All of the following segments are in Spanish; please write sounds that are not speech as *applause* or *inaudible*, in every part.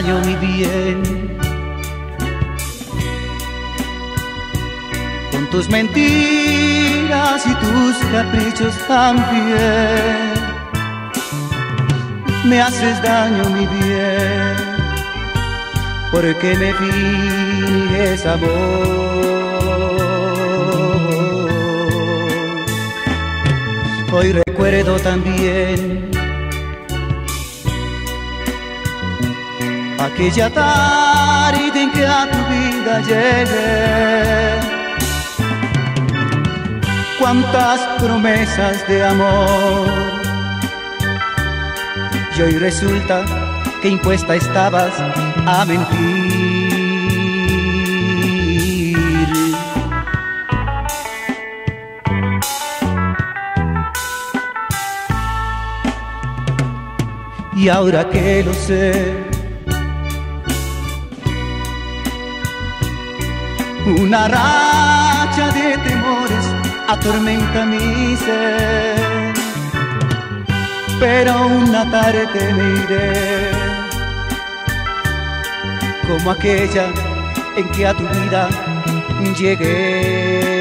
daño, mi bien. Con tus mentiras y tus caprichos también. Me haces daño, mi bien. Porque me finges amor. Hoy recuerdo también aquella tarde en que a tu vida llegué. Cuántas promesas de amor. Y hoy resulta que impuesta estabas a mentir. Y ahora que lo sé, una racha de temores atormenta mi ser. Pero una tarde me iré, como aquella en que a tu vida llegué.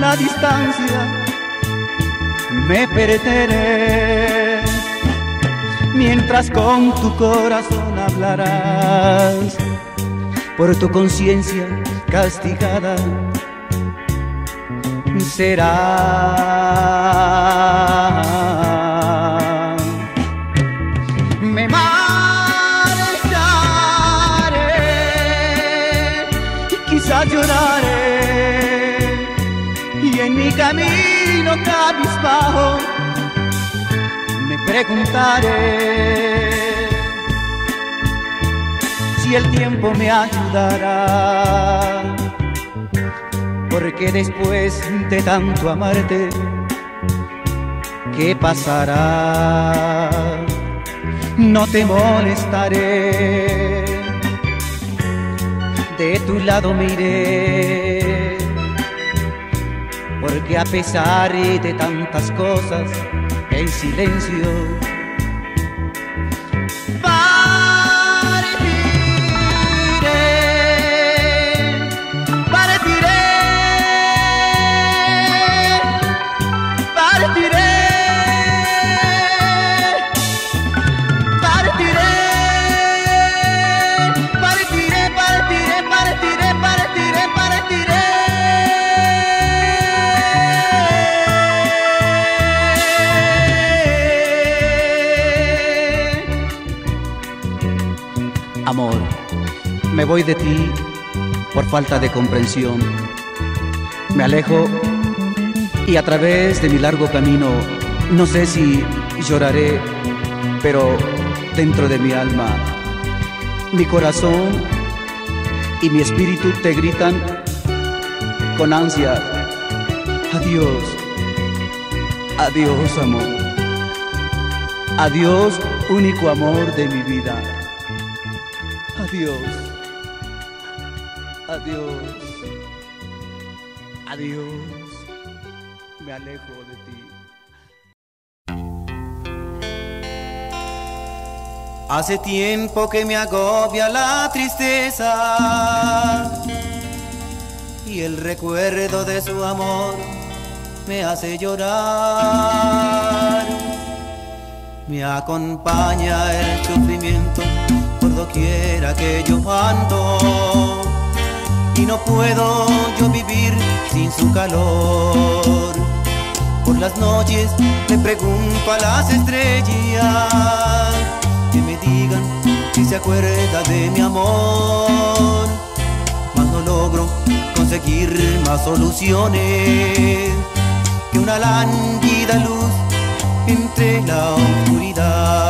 La distancia, me perderé. Mientras con tu corazón hablarás, por tu conciencia castigada será. Cabizbajo me preguntaré si el tiempo me ayudará porque después de tanto amarte, ¿qué pasará? No te molestaré, de tu lado miré, porque a pesar de tantas cosas, en silencio, voy de ti por falta de comprensión. Me alejo y a través de mi largo camino, no sé si lloraré, pero dentro de mi alma, mi corazón y mi espíritu te gritan con ansia, adiós, adiós amor, adiós único amor de mi vida. Adiós. Adiós. Adiós. Me alejo de ti. Hace tiempo que me agobia la tristeza y el recuerdo de su amor me hace llorar. Me acompaña el sufrimiento por doquiera que yo ando y no puedo yo vivir sin su calor. Por las noches le pregunto a las estrellas que me digan si se acuerda de mi amor, mas no logro conseguir más soluciones que una lánguida luz entre la oscuridad.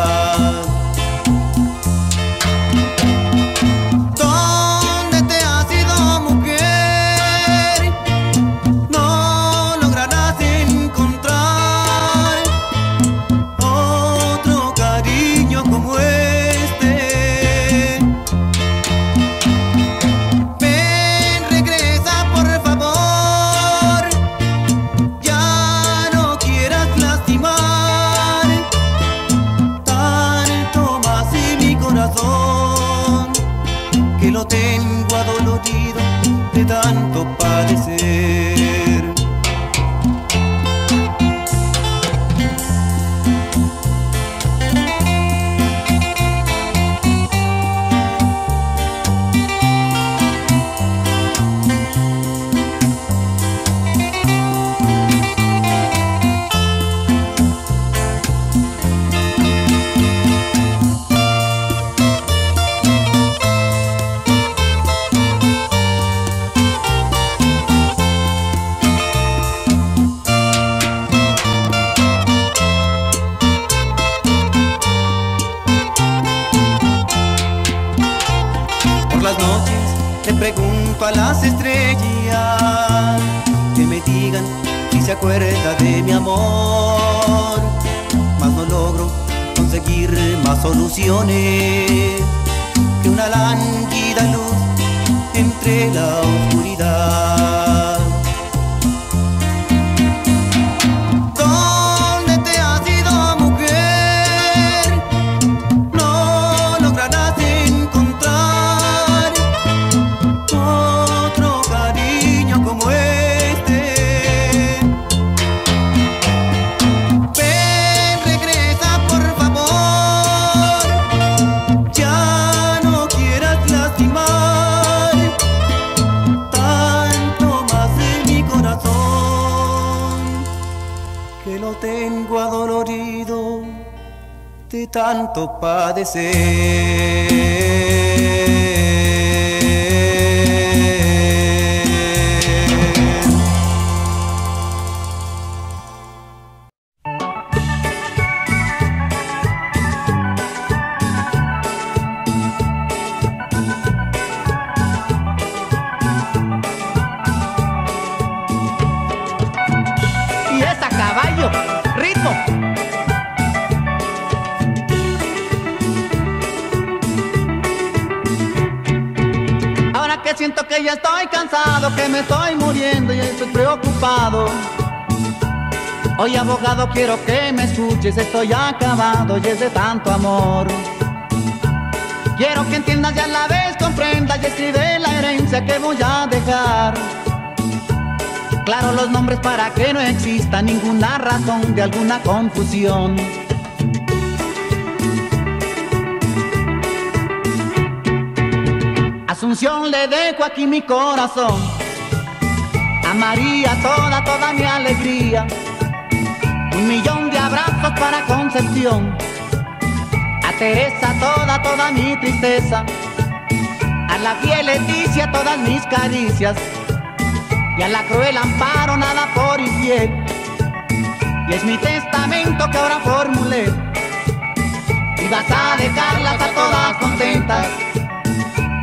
Se acuerda de mi amor. Mas no logro conseguir más soluciones que una lánguida luz entre la oscuridad. Tanto padecer. Me estoy muriendo y estoy preocupado. Hoy abogado quiero que me escuches, estoy acabado y es de tanto amor. Quiero que entiendas y a la vez comprendas y escribe la herencia que voy a dejar. Claro los nombres para que no exista ninguna razón de alguna confusión. Asunción le dejo aquí mi corazón. María toda, toda mi alegría. Un millón de abrazos para Concepción. A Teresa toda, toda mi tristeza. A la fiel Leticia todas mis caricias y a la cruel amparo nada por infiel. Y es mi testamento que ahora formulé. Y vas a dejarlas a todas contentas.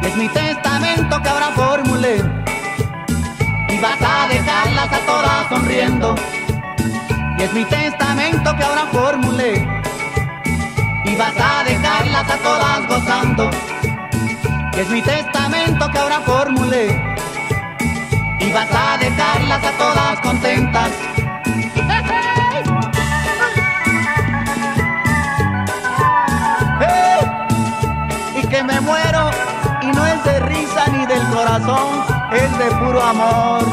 Es mi testamento que ahora formulé. Y vas a dejarlas a todas sonriendo. Y es mi testamento que ahora formulé. Y vas a dejarlas a todas gozando. Y es mi testamento que ahora formulé y vas a dejarlas a todas contentas. ¡Hey! Y que me muero y no es de risa ni del corazón, es de puro amor.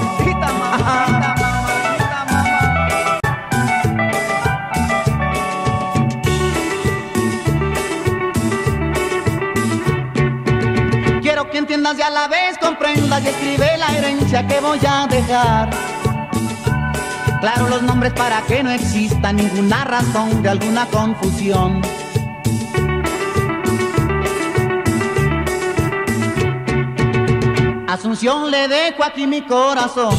Quiero que entiendas y a la vez comprendas y escribe la herencia que voy a dejar. Claro los nombres para que no exista ninguna razón de alguna confusión. Asunción le dejo aquí mi corazón.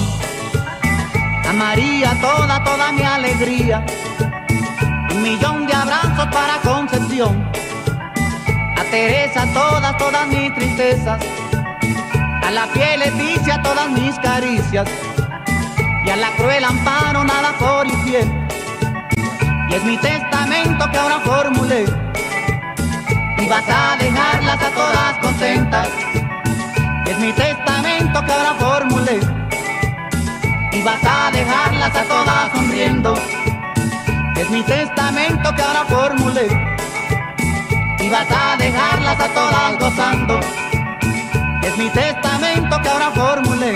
A María toda, toda mi alegría. Un millón de abrazos para Concepción. A Teresa todas, todas mis tristezas. A la piel Leticia todas mis caricias. Y a la cruel amparo nada por infiel. Y es mi testamento que ahora formulé. Y vas a dejarlas a todas contentas. Es mi testamento que ahora formulé. Y vas a dejarlas a todas sonriendo. Es mi testamento que ahora formulé. Y vas a dejarlas a todas gozando. es mi testamento que ahora formulé.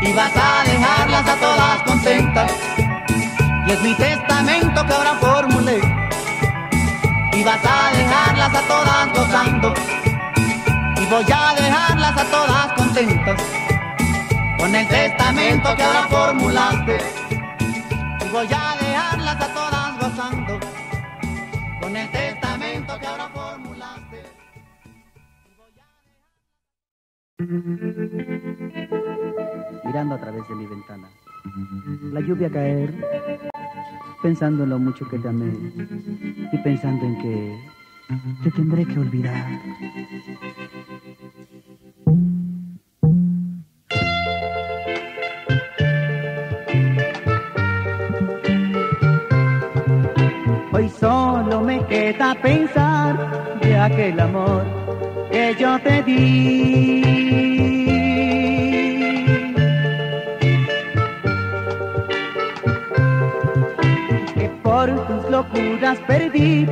Y vas a dejarlas a todas contentas. Y es mi testamento que ahora formulé. Y vas a dejarlas a todas gozando. Y voy a dejarlas a todas contentas. Con el testamento que ahora formulaste. Y voy a dejarlas a todas gozando. Con el testamento que ahora formulaste. Mirando a través de mi ventana. La lluvia caer. Pensando en lo mucho que te. Y pensando en que te tendré que olvidar. Solo me queda pensar de aquel amor que yo te di. Que por tus locuras perdí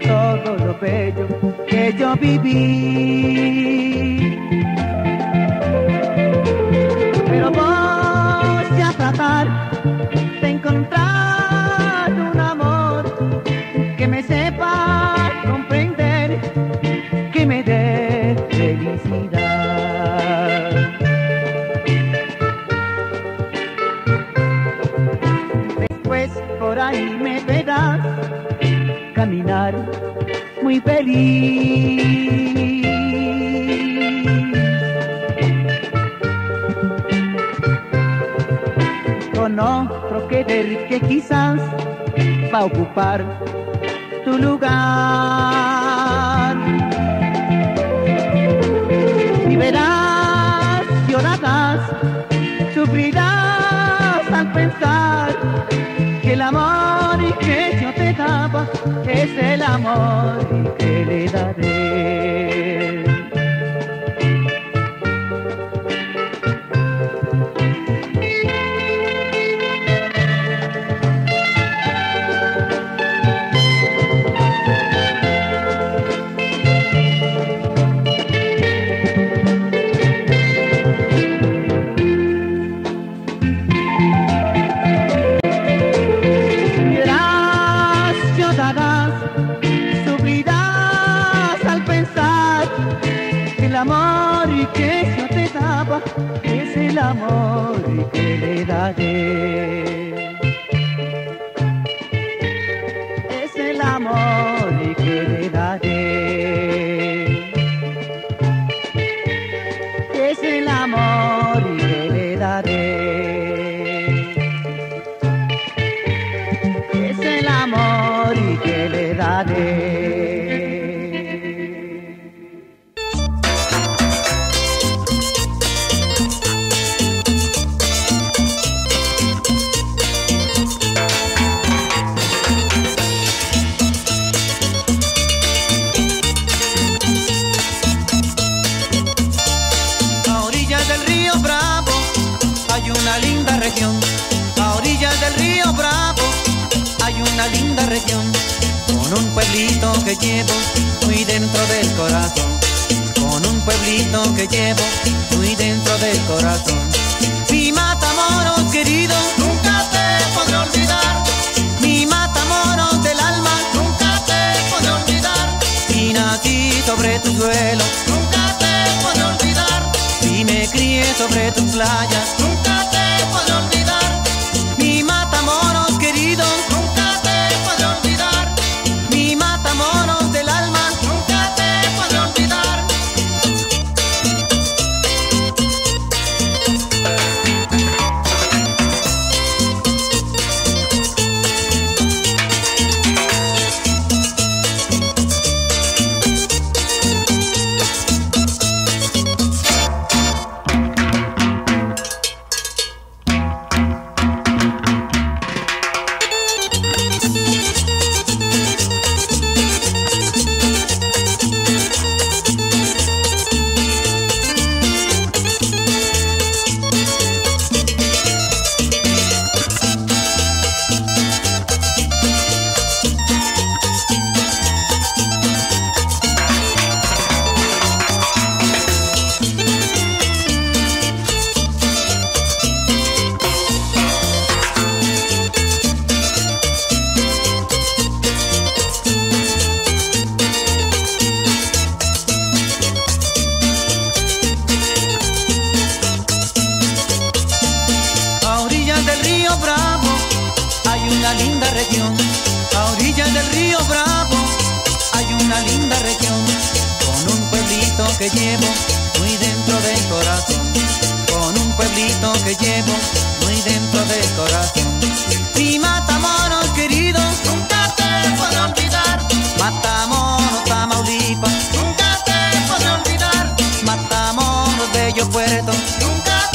todo lo bello que yo viví. Pero voy a tratar caminar muy feliz. Con otro querer que quizás va a ocupar tu lugar. Y verás, llorarás, sufrirás al pensar que el amor que te daba es el amor que le daré. Amor que que llevo muy dentro del corazón, con un pueblito que llevo muy dentro del corazón. Mi Matamoros querido, nunca te podré olvidar. Matamoros, Tamaulipas, nunca te podré olvidar. Matamoros, bello puerto, nunca te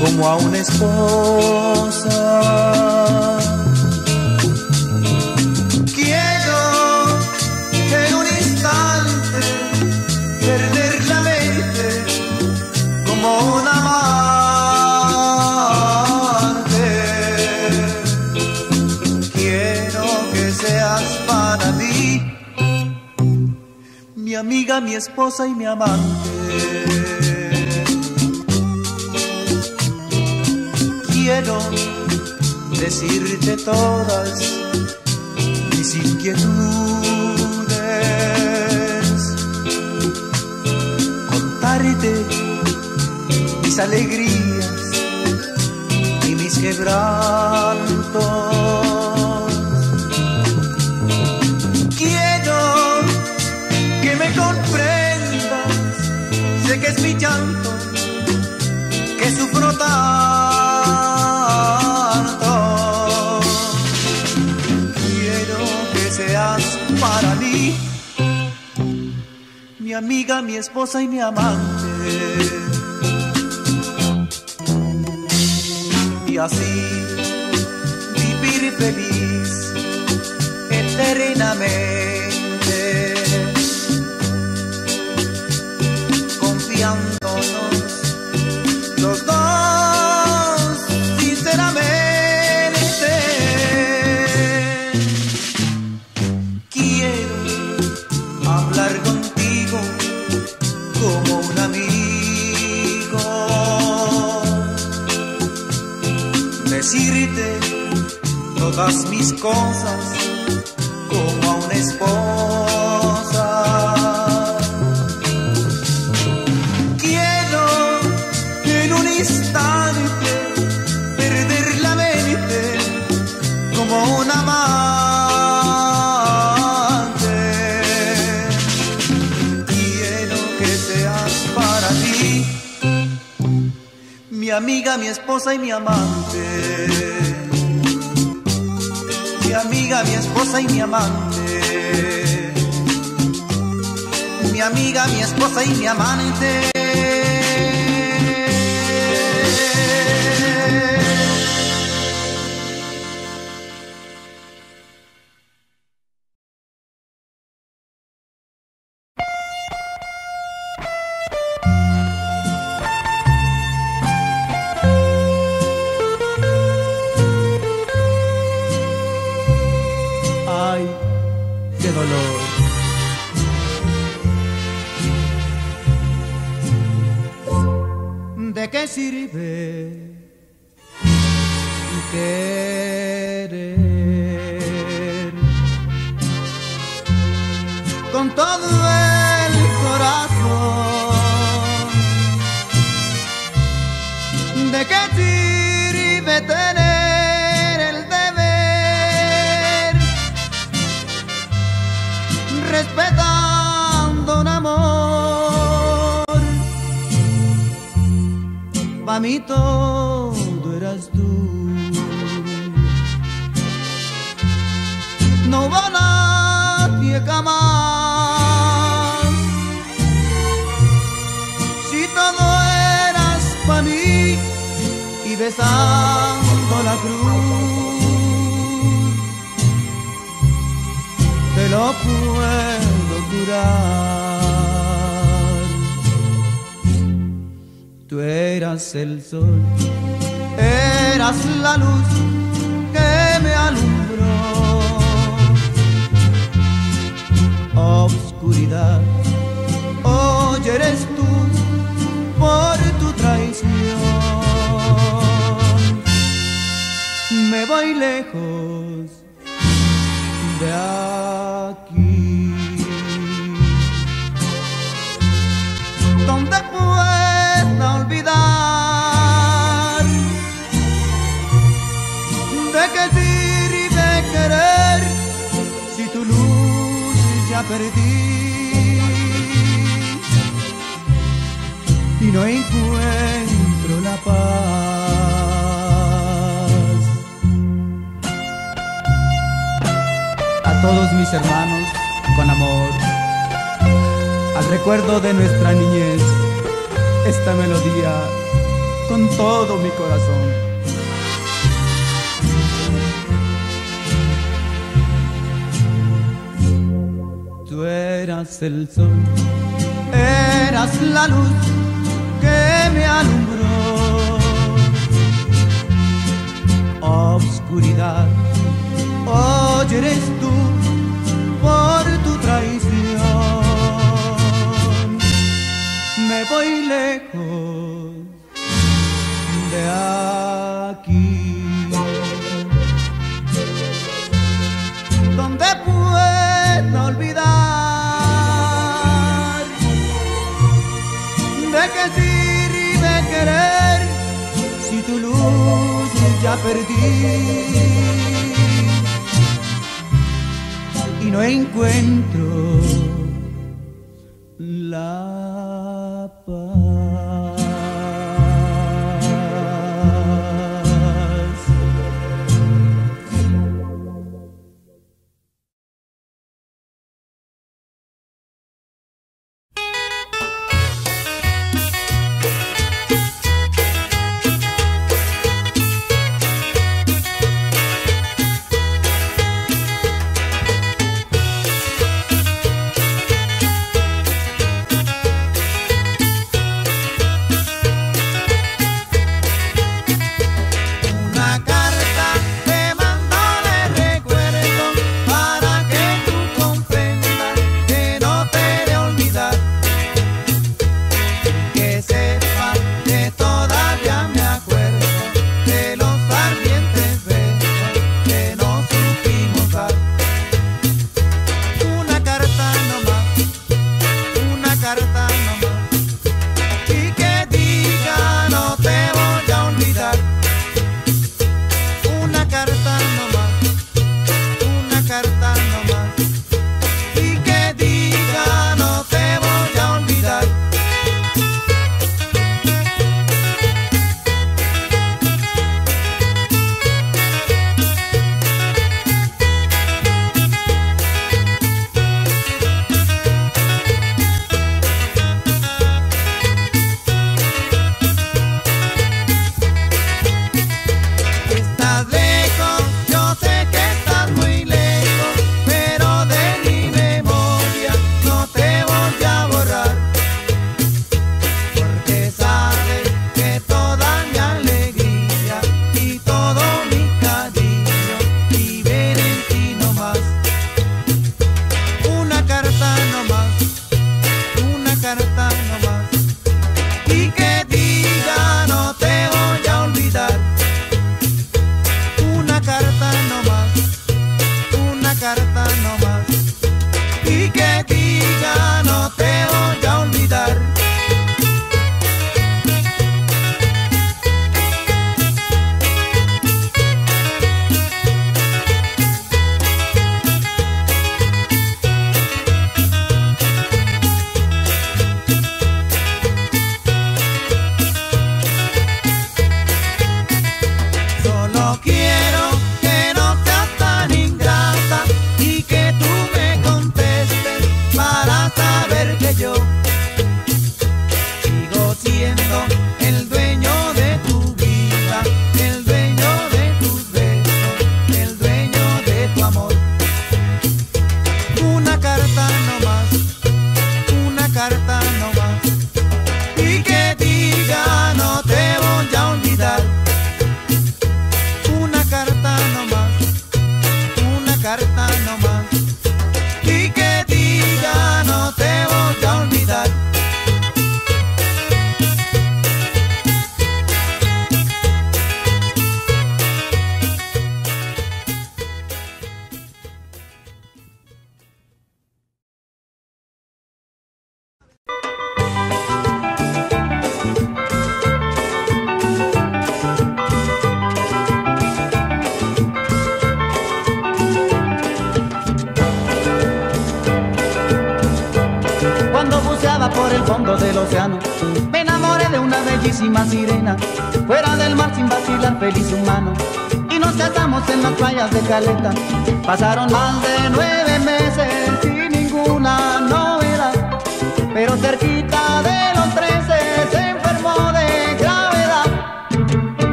como a una esposa. Quiero en un instante perder la mente como una amante. Quiero que seas para mí mi amiga, mi esposa y mi amante. mi esposa y mi amante. Y así mi amiga, mi esposa y mi amante. Mi amiga, mi esposa y mi amante. Mi amiga, mi esposa y mi amante. baby. el sol. Eras la luz que me alumbró. Oh, Obscuridad, hoy eres tú por tu traición. Me voy lejos de perdí. Y no encuentro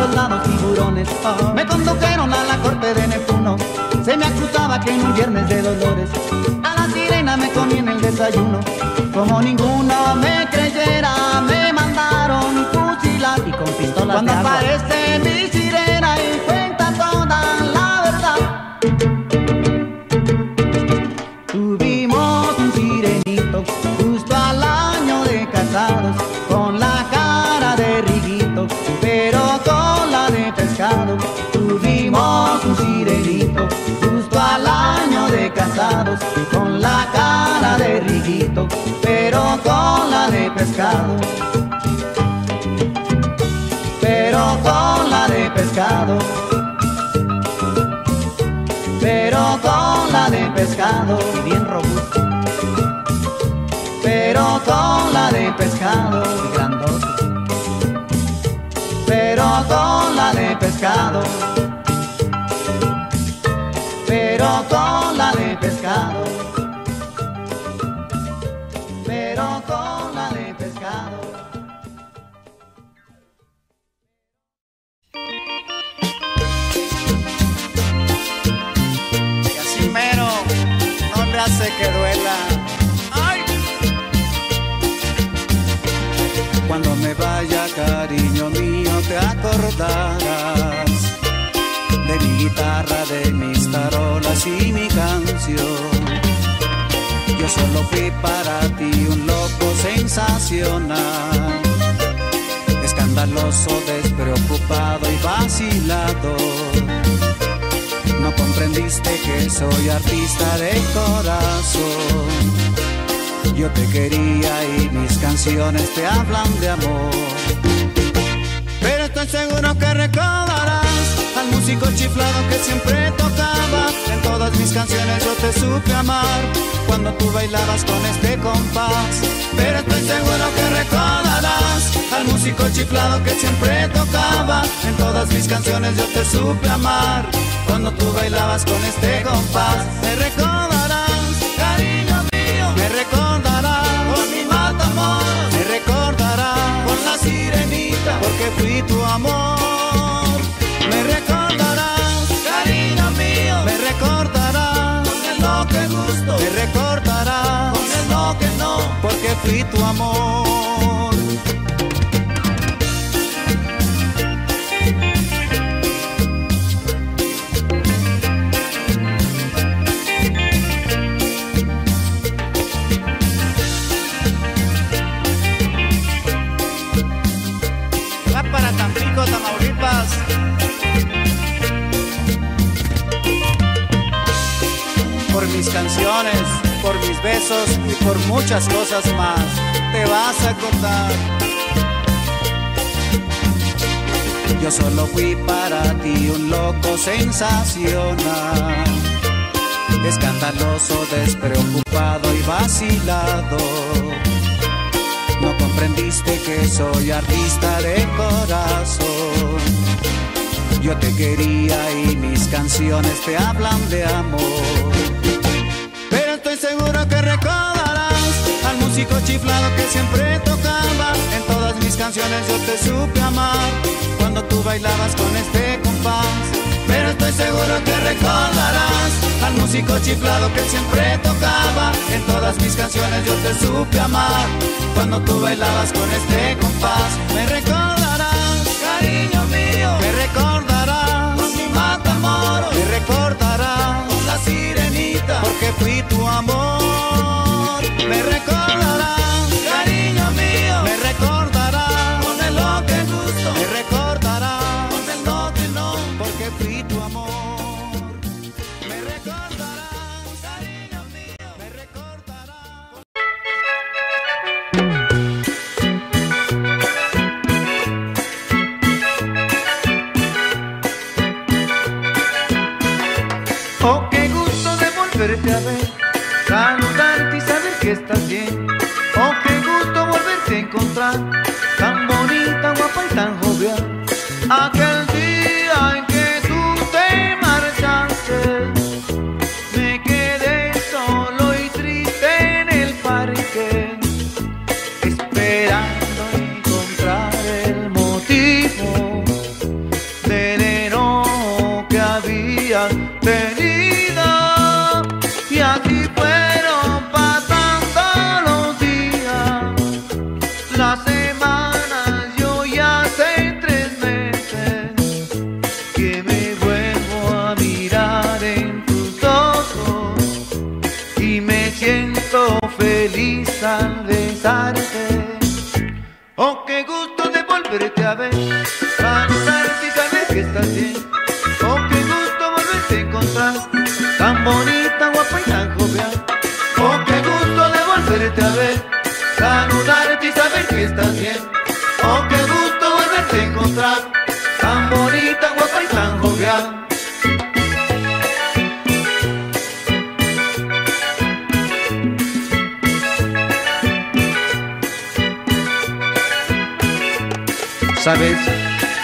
soldados tiburones me condujeron a la corte de Neptuno. Se me acusaba que en un viernes de dolores a la sirena me comí en el desayuno. Como ninguno me creyera, me mandaron fusilar Y con pistolas Cuando de agua. aparece mi Y bien robusto pero con la de pescado, y grandote. pero con la de pescado, pero con la de pescado, que duela. ¡Ay! Cuando me vaya, cariño mío, te acordarás de mi guitarra, de mis tarolas y mi canción. Yo solo fui para ti un loco sensacional, escandaloso, despreocupado y vacilado. Comprendiste que soy artista de corazón. Yo te quería y mis canciones te hablan de amor. Pero estoy seguro que recordarás al músico chiflado que siempre tocaba. En todas mis canciones yo te supe amar cuando tú bailabas con este compás. Pero estoy seguro que recordarás al músico chiflado que siempre tocaba. En todas mis canciones yo te supe amar cuando tú bailabas con este compás. Me recordarás, cariño mío, me recordarás con mi matamoros, me recordarás con la sirenita, porque fui tu amor. Me recordarás, cariño mío, me recordarás con el no que gusto, me recordarás con el no que no, porque fui tu amor. Y por muchas cosas más, te vas a acordar. Yo solo fui para ti un loco sensacional, escandaloso, despreocupado y vacilado. No comprendiste que soy artista de corazón. Yo te quería y mis canciones te hablan de amor. chico chiflado que siempre tocaba. En todas mis canciones yo te supe amar. Cuando tú bailabas con este compás. Pero estoy seguro que recordarás al músico chiflado que siempre tocaba. En todas mis canciones yo te supe amar. Cuando tú bailabas con este compás. Me recordarás, cariño mío. Me recordarás, con mi matamoro. Me recordarás, con la sirenita. Porque fui tu amor. Me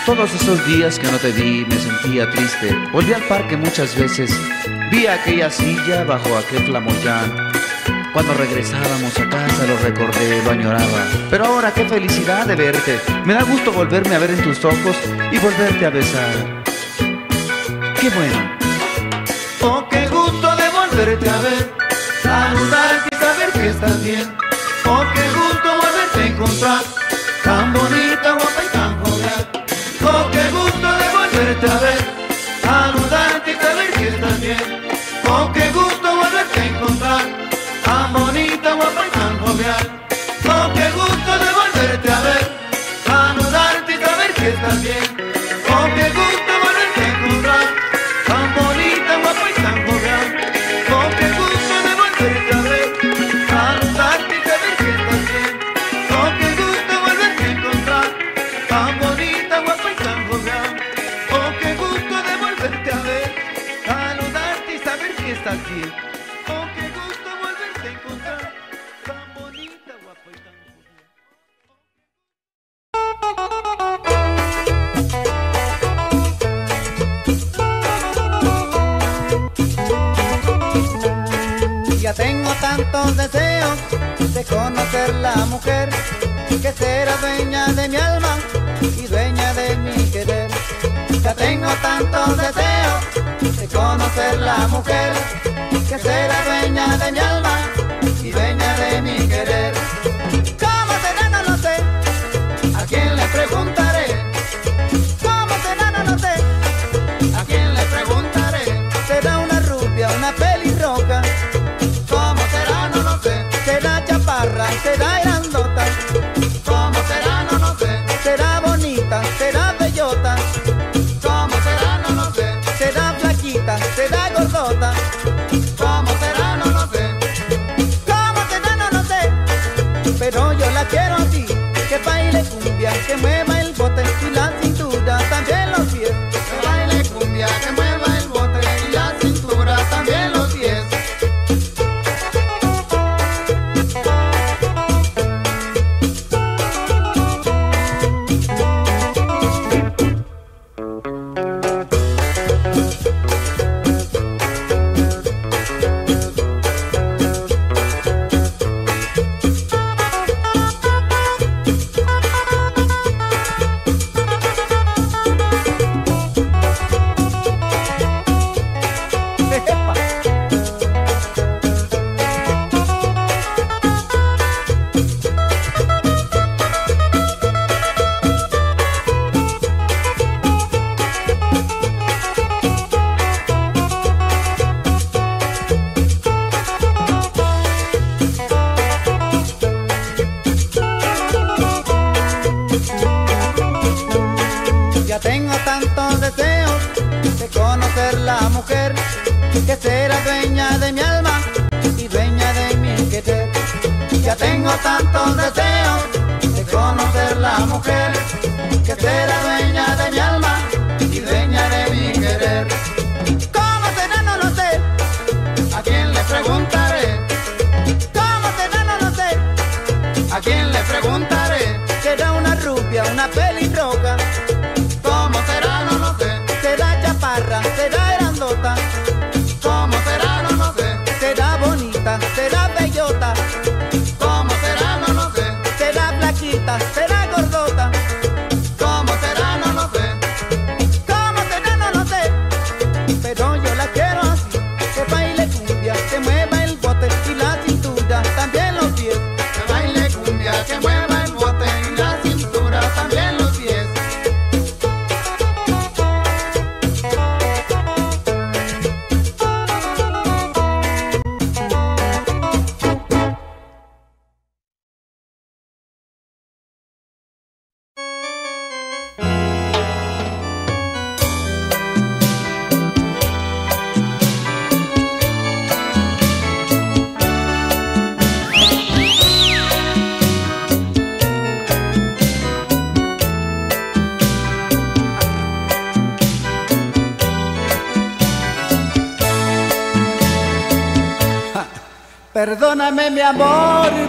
Todos esos días que no te vi me sentía triste. Volví al parque muchas veces. Vi aquella silla bajo aquel flamoyán. Cuando regresábamos a casa lo recordé, lo añoraba. Pero ahora qué felicidad de verte. Me da gusto volverme a ver en tus ojos y volverte a besar. Qué bueno. Oh, qué gusto de volverte a ver. Saludarte y saber que estás bien. Oh, qué gusto volverte a encontrar. despertaré.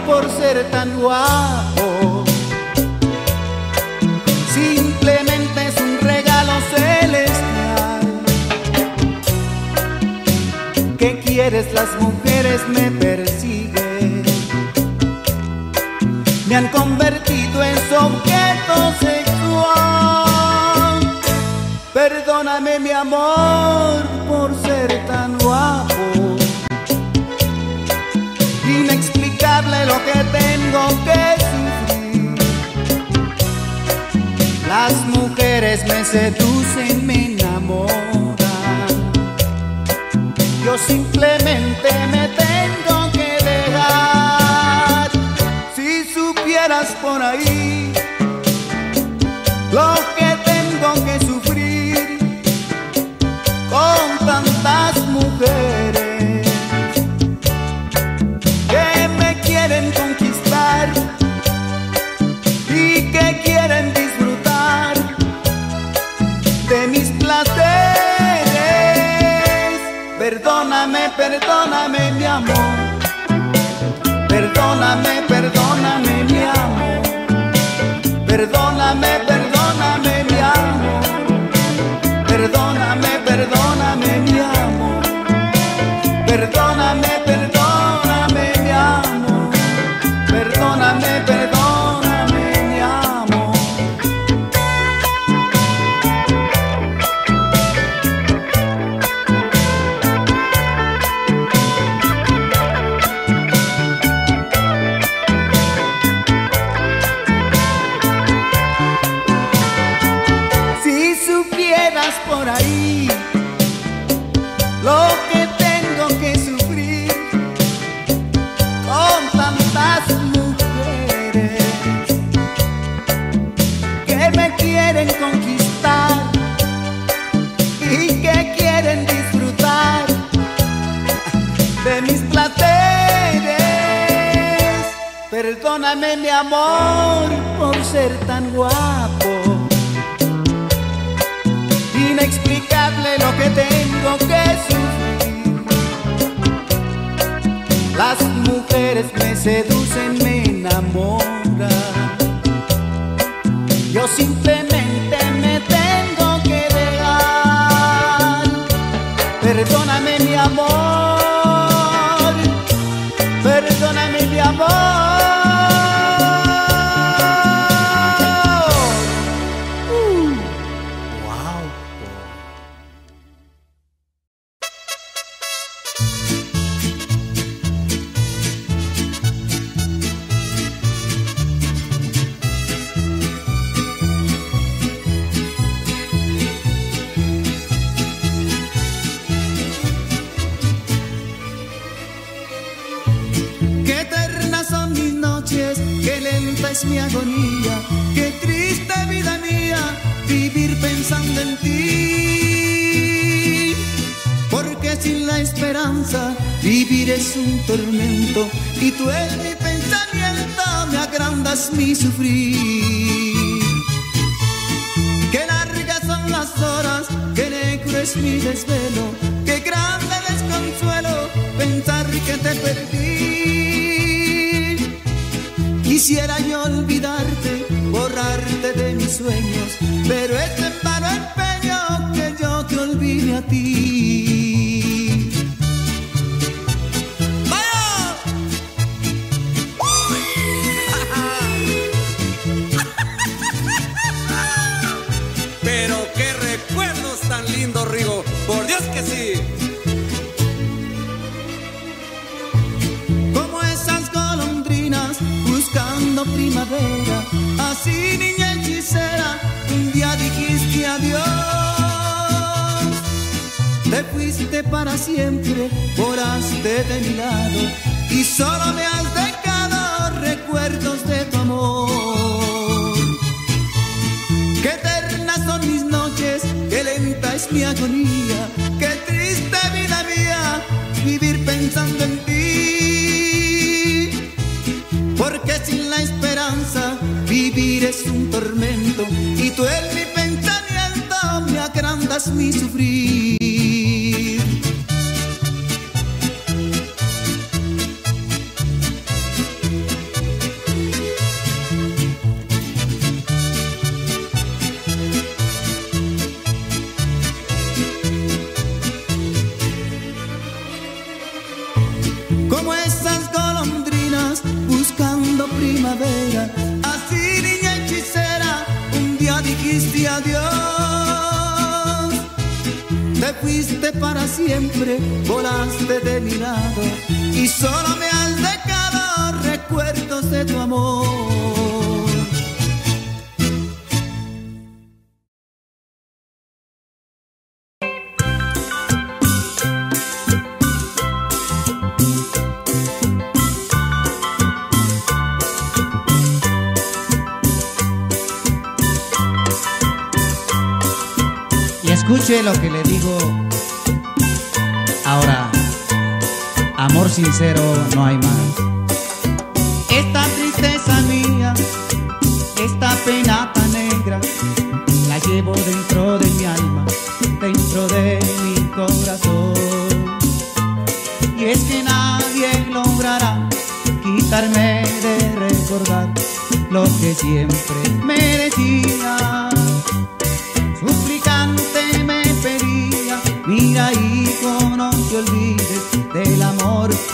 por ser tan guapo. Simplemente es un regalo celestial. ¿Qué quieres? Las mujeres me persiguen. Me han convertido en su sexual. Perdóname mi amor Las mujeres me seducen, me enamoran. Yo simplemente me tengo que dejar. Si supieras por ahí lo que perdóname mi amor, perdóname, perdóname mi amor, perdóname, perdóname. Perdóname mi amor por ser tan guapo. Inexplicable lo que tengo que sufrir. Las mujeres me seducen, me enamoran. Yo simplemente me tengo que dejar. Perdóname mi amor. Es un tormento y tú en mi pensamiento me agrandas mi sufrir. Qué largas son las horas, qué negro es mi desvelo, qué grande desconsuelo pensar que te perdí. Quisiera yo olvidarte, borrarte de mis sueños, pero es en vano empeño que yo te olvide a ti. Para siempre, volaste de mi lado y solo me has dejado recuerdos de tu amor. Qué eternas son mis noches, qué lenta es mi agonía, qué triste vida mía vivir pensando en ti. Porque sin la esperanza vivir es un tormento y tú en mi pensamiento me agrandas mi sufrir. Te fuiste para siempre, volaste de mi lado y solo me has dejado recuerdos de tu amor. Escuche lo que le digo. Ahora, amor sincero no hay más.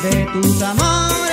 De tus amores.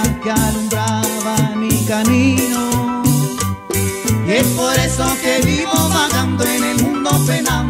Que alumbraba mi camino. y es por eso que vivo vagando en el mundo penando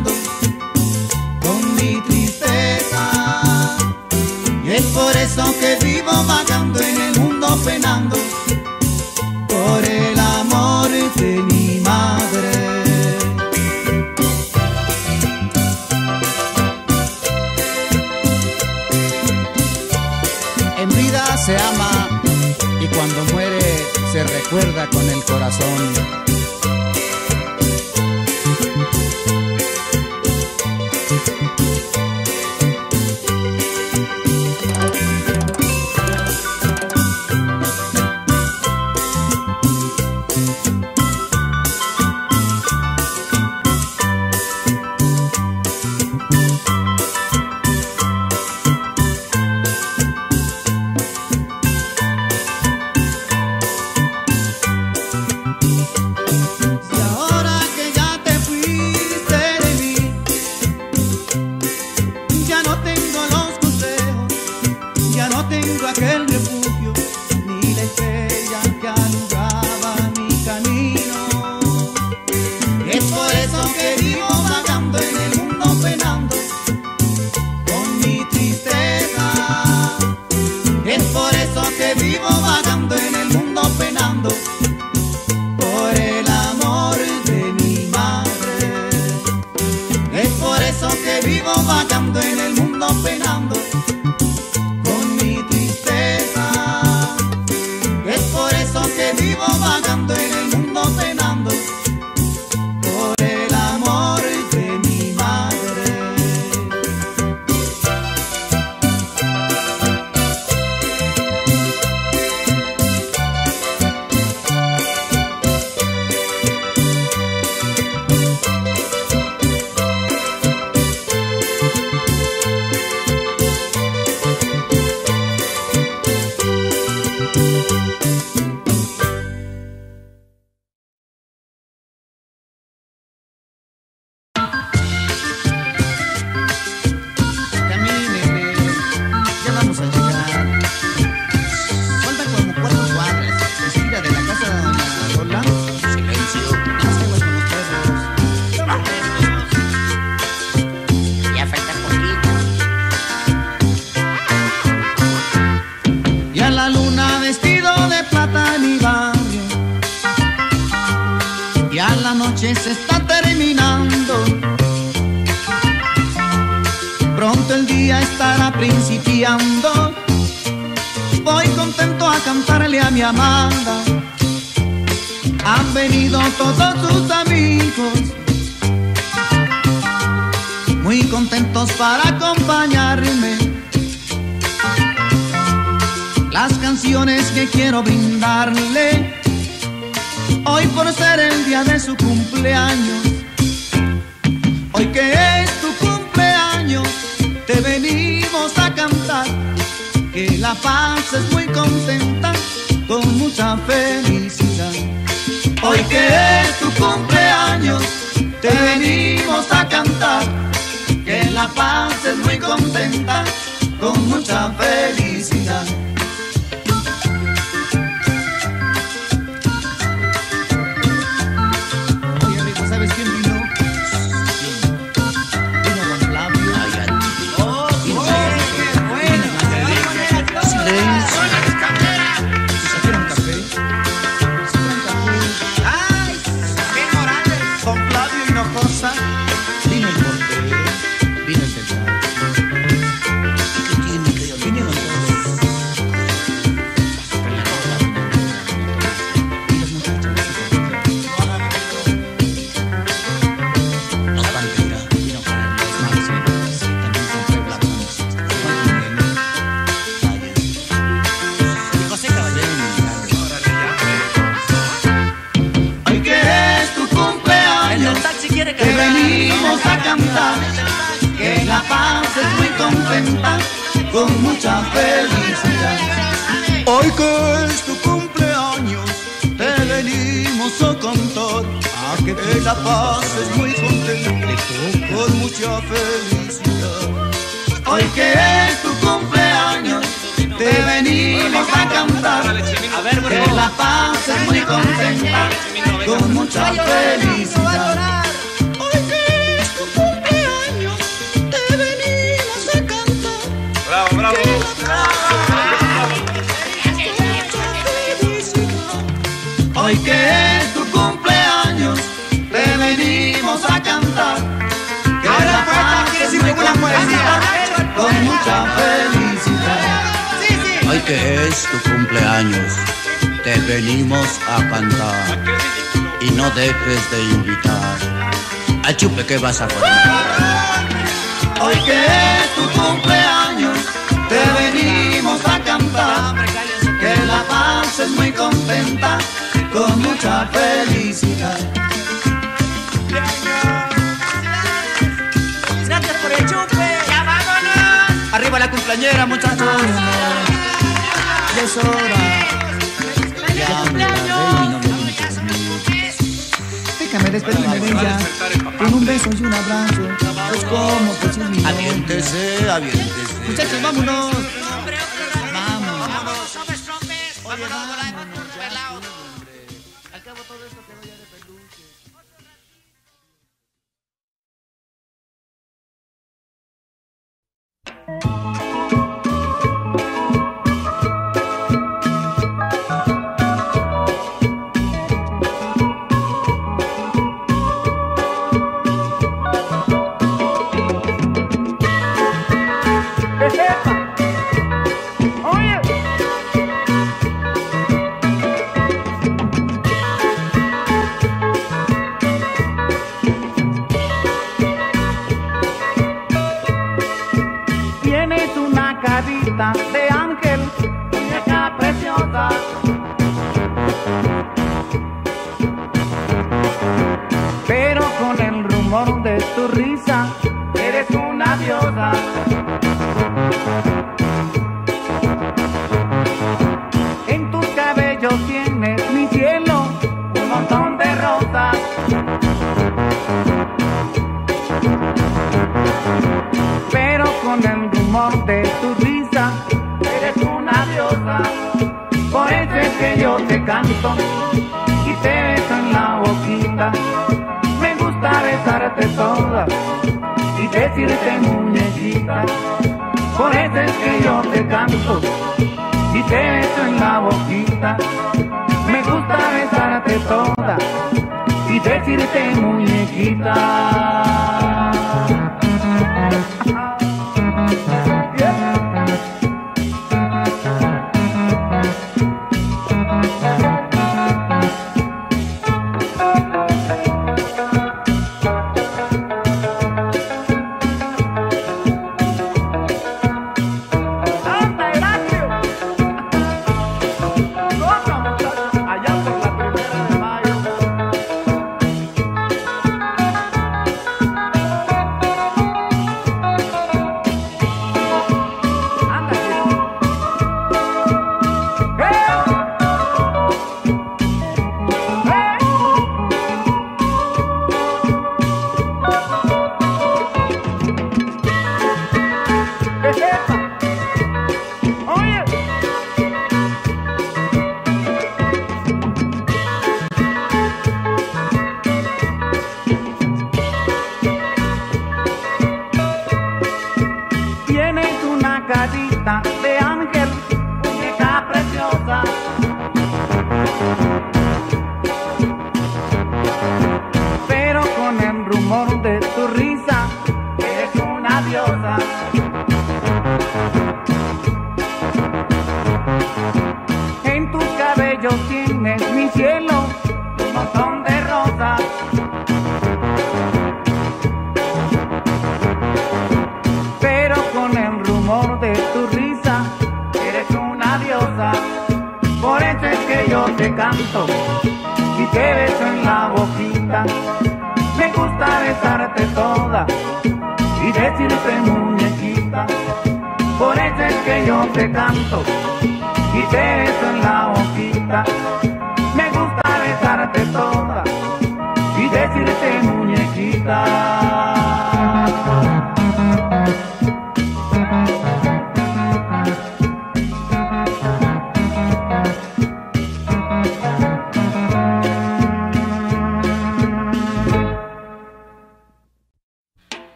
felicidad. Hoy que es tu cumpleaños, te venimos a cantar. Que la pases muy contenta, con mucha felicidad. Hoy que es tu cumpleaños, te venimos a cantar. Bravo, bravo. Hoy que es mucha felicidad. Hoy que es tu cumpleaños, te venimos a cantar y no dejes de invitar al chupe que vas a formar. Hoy que es tu cumpleaños, te venimos a cantar. Que la paz es muy contenta con mucha felicidad. playera, muchachos. Ya es hora. Déjame despedirme de. Con un beso y un abrazo. Es como pues que Muchachos, vámonos.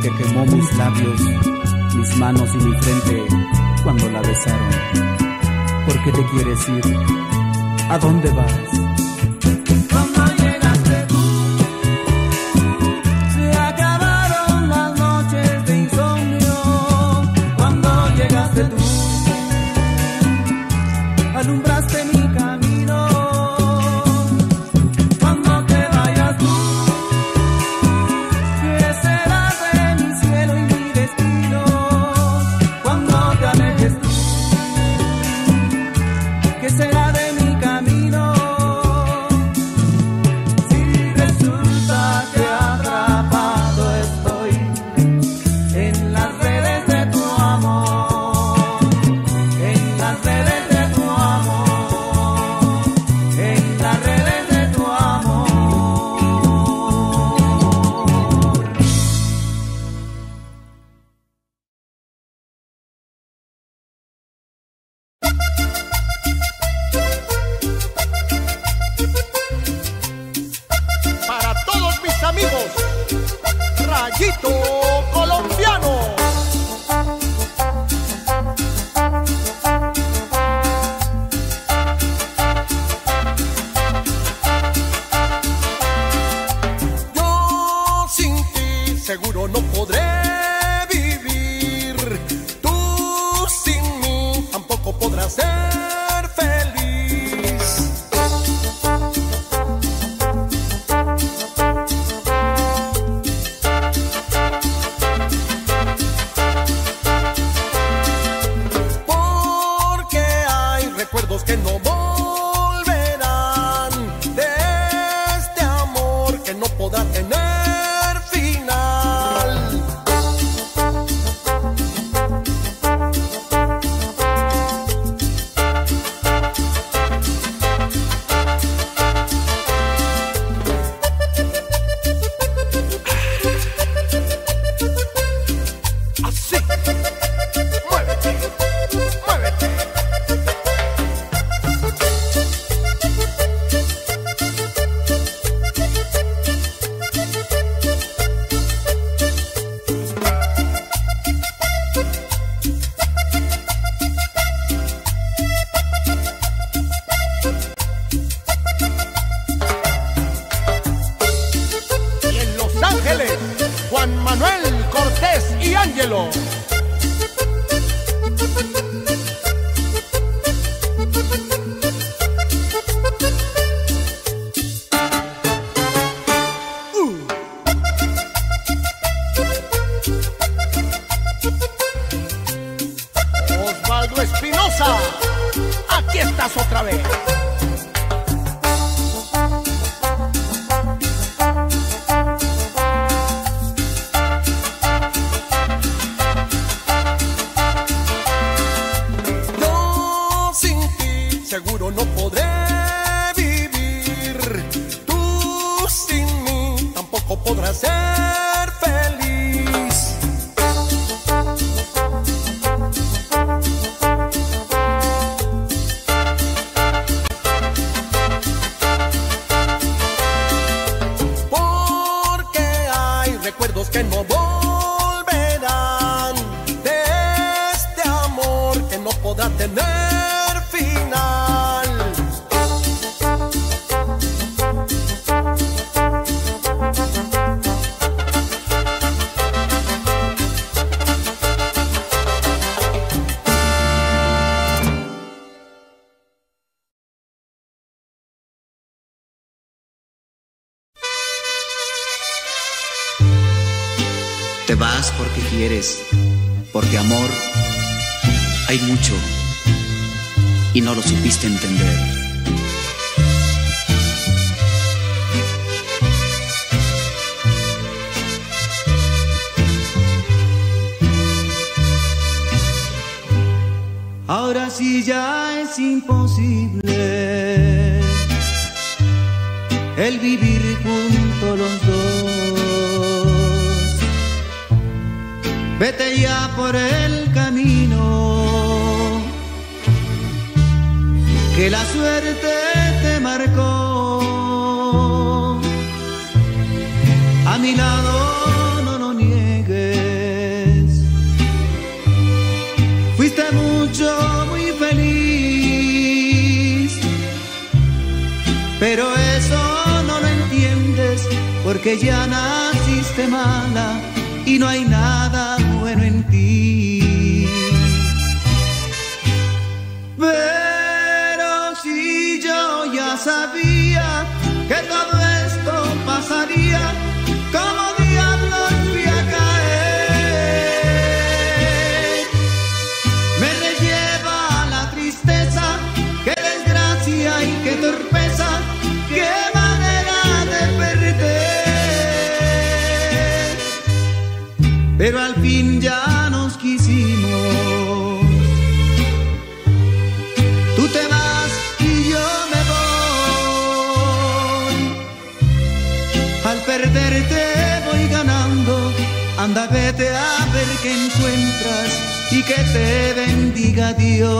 que quemó mis labios, mis manos y mi frente cuando la besaron. ¿Por qué te quieres ir? ¿A dónde vas?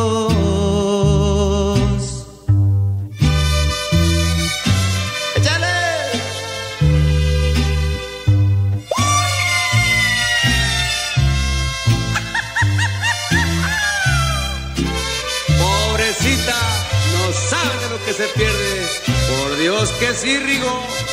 Dios. *laughs* Pobrecita, no sabe lo que se pierde. Por Dios que sí, Rigo.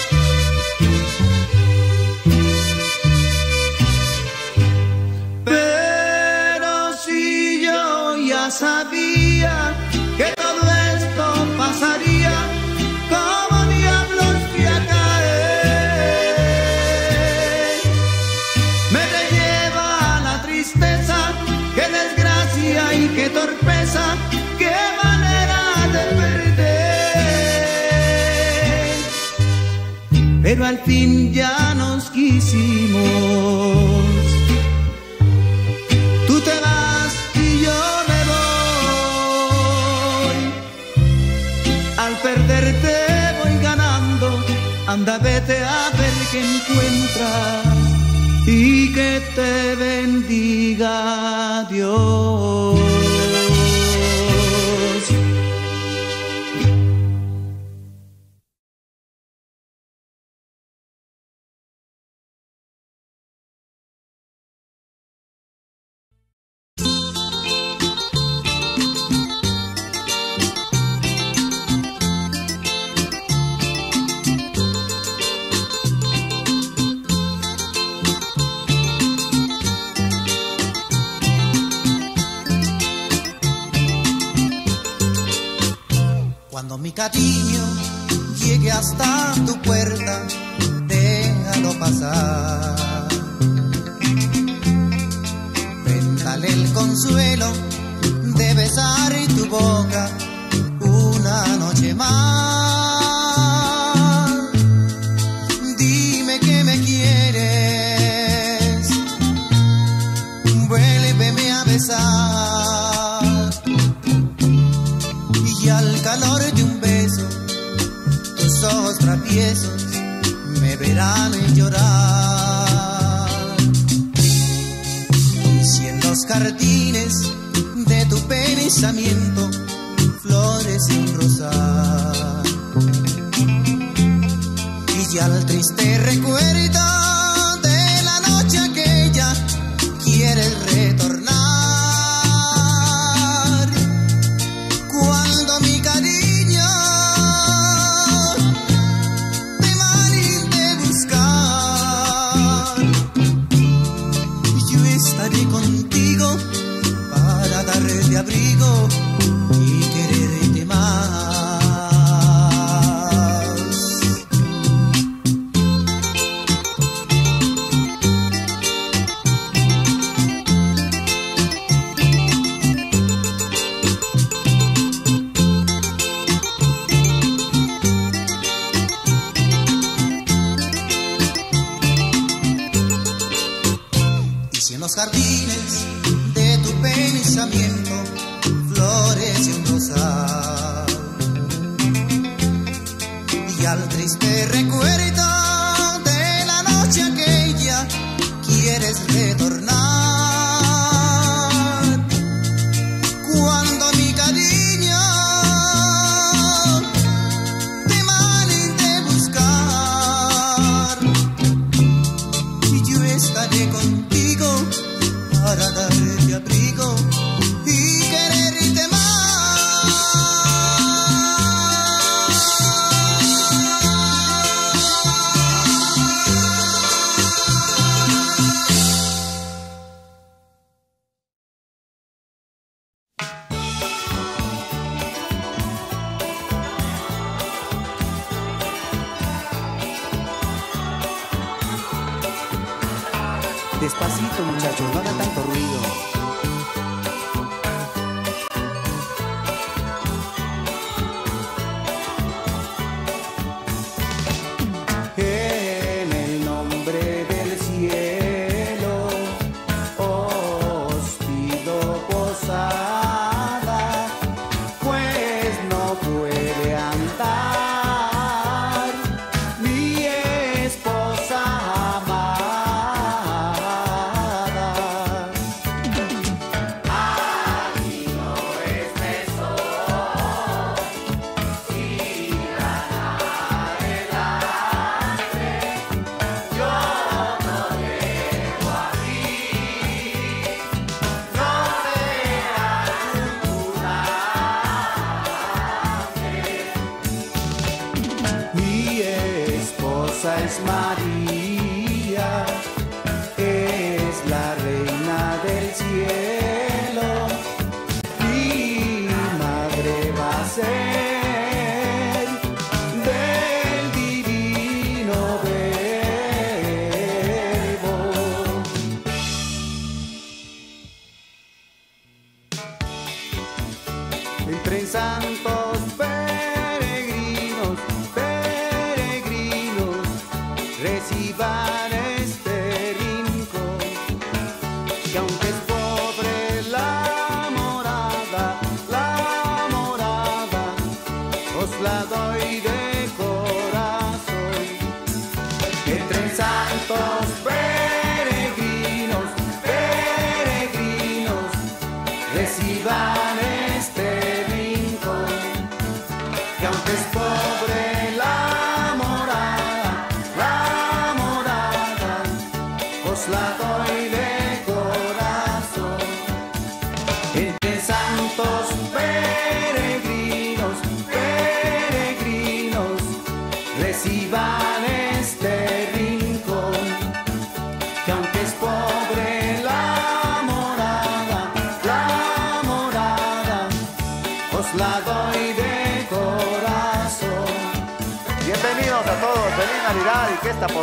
pero al fin ya nos quisimos. Tú te vas y yo me voy. Al perderte voy ganando, anda vete a ver qué encuentras y que te bendiga Dios.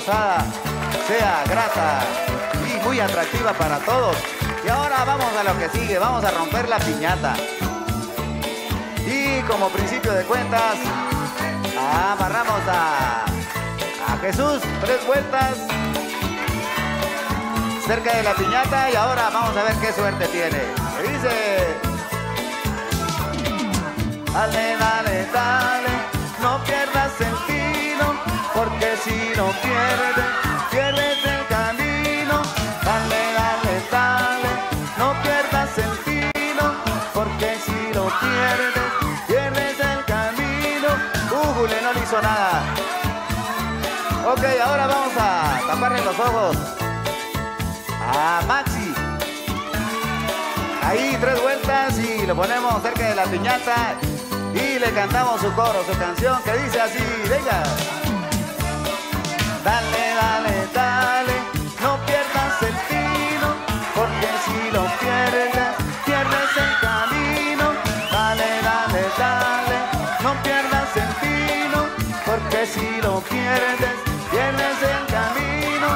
Sea grata y muy atractiva para todos. Y ahora vamos a lo que sigue, vamos a romper la piñata. Y como principio de cuentas, amarramos a, a Jesús tres vueltas cerca de la piñata y ahora vamos a ver qué suerte tiene. Dice... Dale, dale, dale, no pierdas el tino, porque si no pierdes, pierdes el camino. Dale, dale, dale, no pierdas el tino, porque si lo pierdes, pierdes el camino. Uh, Jule, no le hizo nada. Ok, ahora vamos a taparle los ojos a Maxi. Ahí tres vueltas y lo ponemos cerca de la piñata y le cantamos su coro, su canción que dice así, venga. Dale, dale, dale, no pierdas el tino, porque si lo pierdes, pierdes el camino. Dale, dale, dale, no pierdas el tino, porque si lo pierdes, pierdes el camino.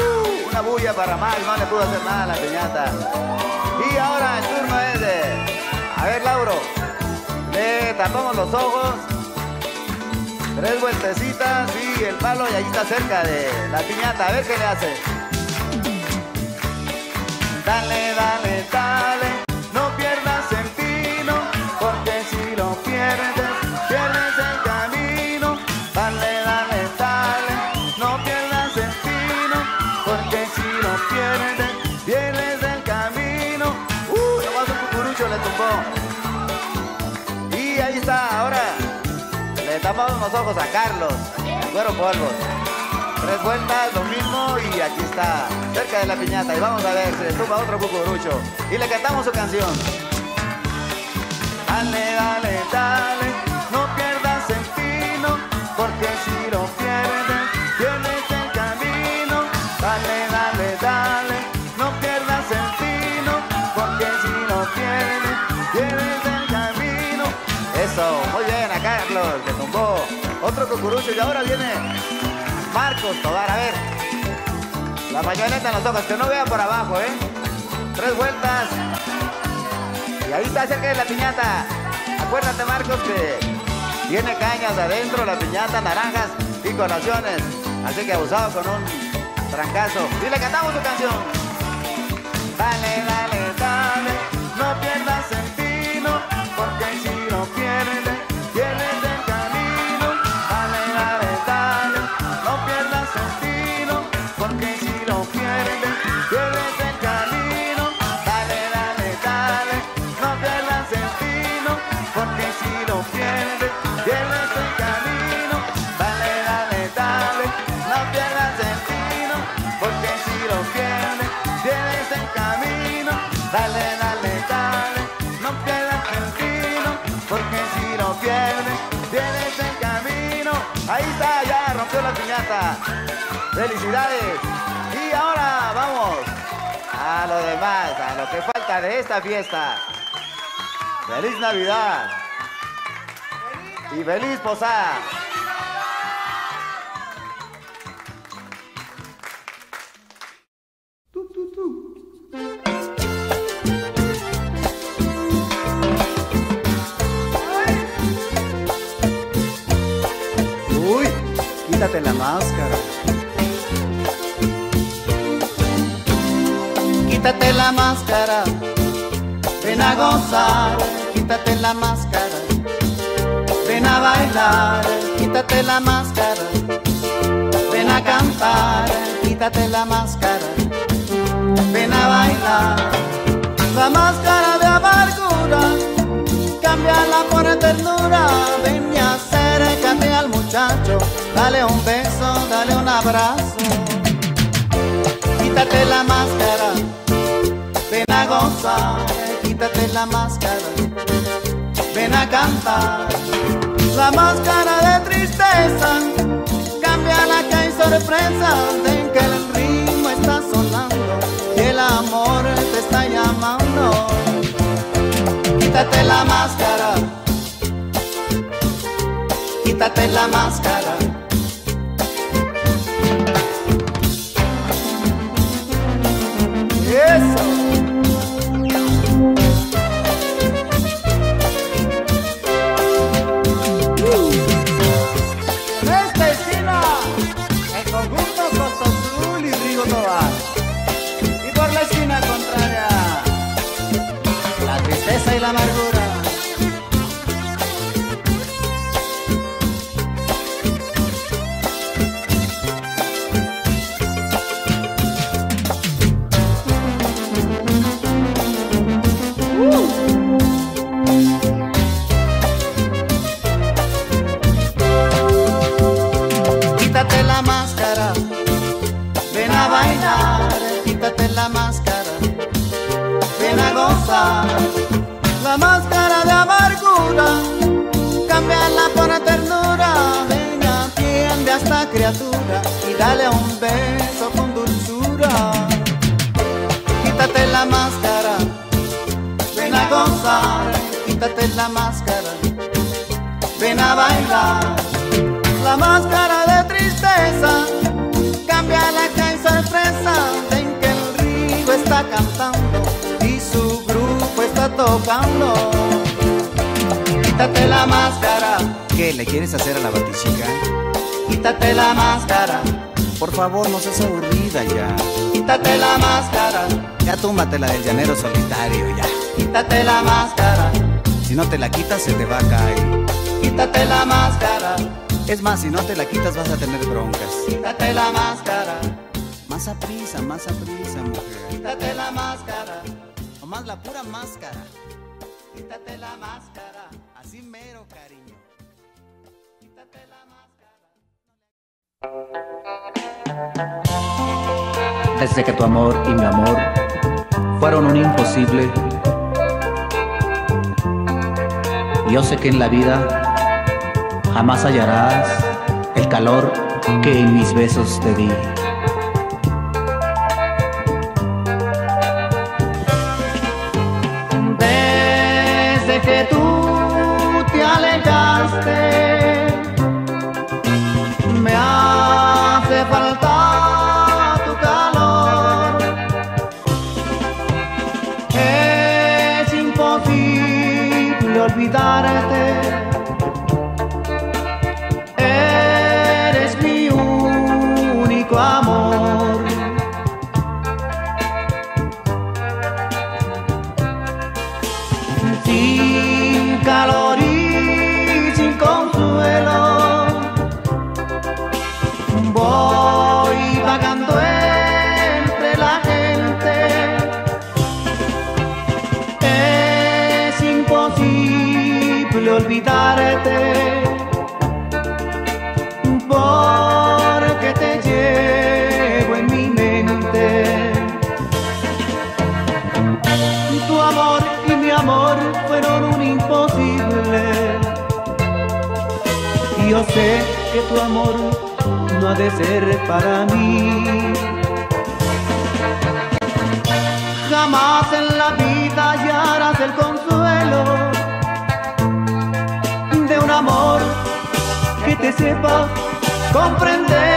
Uh, una bulla para Max, no le pudo hacer nada a la piñata. Y ahora el turno es de... A ver, Lauro. Le tapamos los ojos. Tres vueltecitas y el palo y ahí está cerca de la piñata. A ver qué le hace. Dale, dale, dale, tapamos los ojos a Carlos, cuero polvos. Tres vueltas, lo mismo y aquí está, cerca de la piñata. Y vamos a ver, se le tumba otro cucurucho. Y le cantamos su canción. Dale, dale, dale, otro y ahora viene Marcos Tobar, a ver. La mayoneta los ojos, que no vea por abajo, ¿eh? Tres vueltas. Y ahí está cerca de la piñata. Acuérdate, Marcos, que tiene cañas adentro, la piñata, naranjas y colaciones. Así que abusado con un trancazo. Y le cantamos su canción. Dale, dale, Felicidades. Y ahora vamos a lo demás, a lo que falta de esta fiesta. Feliz Navidad. Y feliz posada. Quítate la máscara, ven a bailar, quítate la máscara, ven a cantar, quítate la máscara, ven a bailar. La máscara de amargura, cámbiala por ternura, ven y acércate al muchacho, dale un beso, dale un abrazo. Quítate la máscara, ven a gozar, quítate la máscara, ven a cantar. La máscara de tristeza, cámbiala que hay sorpresa, ven que el ritmo está sonando y el amor te está llamando. Quítate la máscara, quítate la máscara. Tristeza y ven a bailar. La máscara de tristeza, cambia la hay sorpresa, ven que el río está cantando y su grupo está tocando. Quítate la máscara, ¿Qué le quieres hacer a la batichica? quítate la máscara, Por favor, no seas aburrida ya. quítate la máscara, Ya túmbate la del llanero solitario, ya. Quítate la máscara, Si no te la quitas, se te va a caer. Quítate la máscara, Es más, si no te la quitas, vas a tener broncas. quítate la máscara, Más a prisa, más a prisa, mujer. quítate la máscara, O más la pura máscara. quítate la máscara, Así mero, cariño. quítate la máscara. Desde que tu amor y mi amor fueron un imposible, yo sé que en la vida jamás hallarás el calor que en mis besos te di. Ser para mí. Jamás en la vida hallarás el consuelo de un amor que te sepa comprender.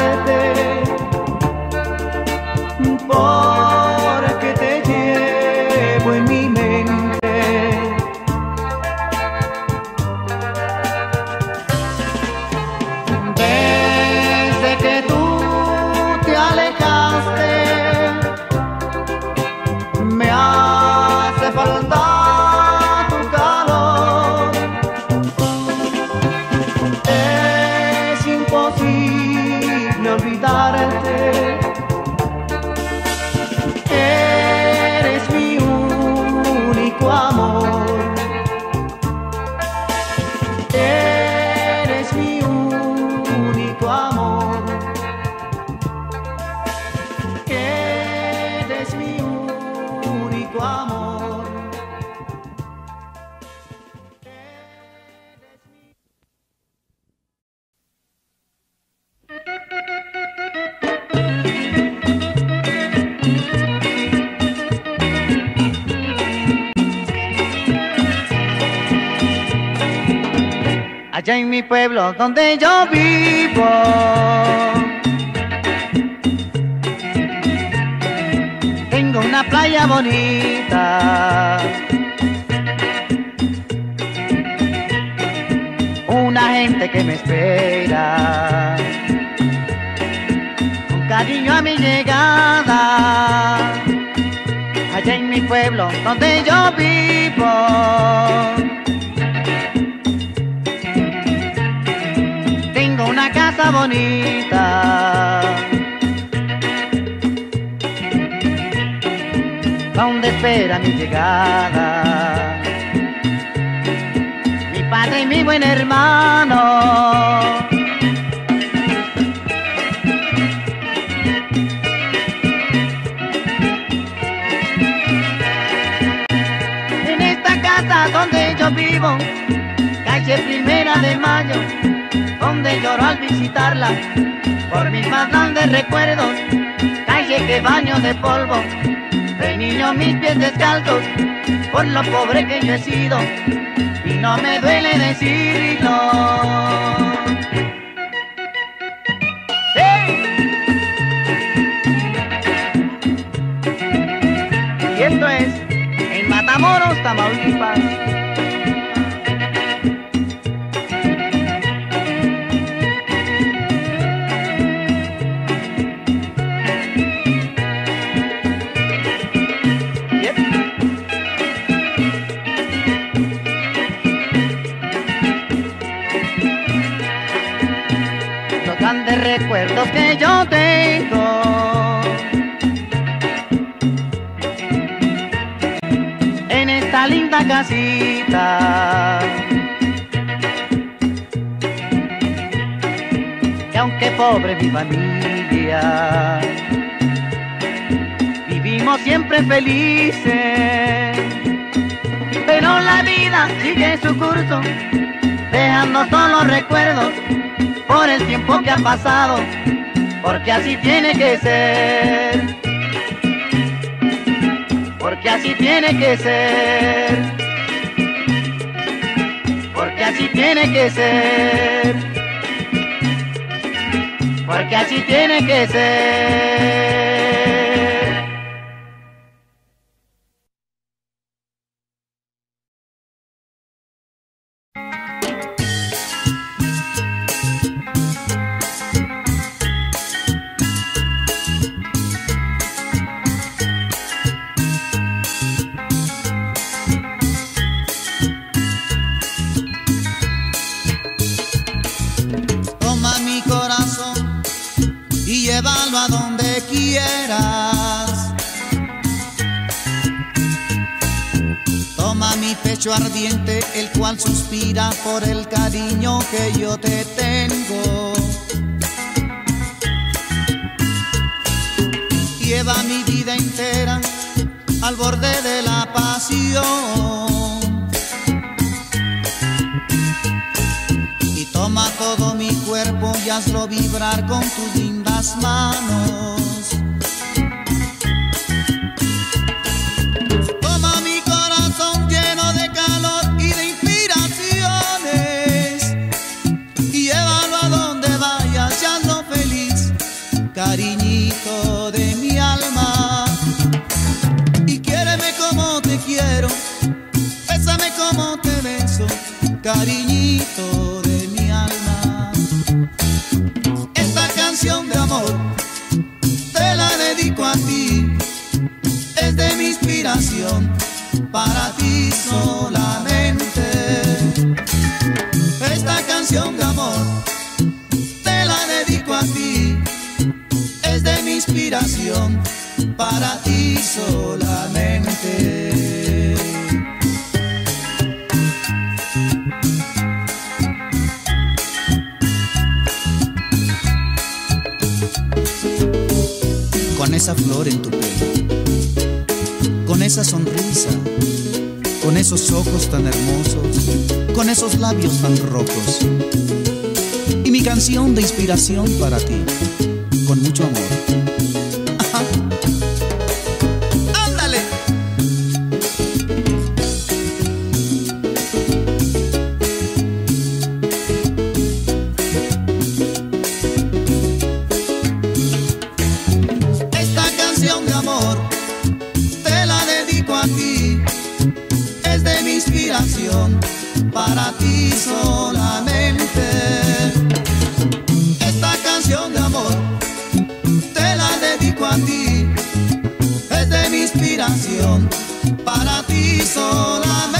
Olvidarte. Pueblo donde yo vivo. Tengo una playa bonita. Una gente que me espera. Con cariño a mi llegada. Allá en mi pueblo donde yo vivo. Casa bonita. Donde espera mi llegada. Mi padre y mi buen hermano. En esta casa donde yo vivo, calle Primera de Mayo, donde lloro al visitarla, por mis más grandes recuerdos, calle que baño de polvo, de niño mis pies descalzos, por lo pobre que yo he sido, y no me duele decirlo. Que yo tengo en esta linda casita. Que aunque pobre mi familia, vivimos siempre felices. Pero la vida sigue su curso, dejando solo recuerdos por el tiempo que ha pasado, porque así tiene que ser. Porque así tiene que ser, porque así tiene que ser, porque así tiene que ser. Cual suspira por el cariño que yo te tengo. Lleva mi vida entera al borde de la pasión. y toma todo mi cuerpo y hazlo vibrar con tus lindas manos. Esos ojos tan hermosos, con esos labios tan rojos. Y mi canción de inspiración para ti, con mucho amor. Para ti solamente.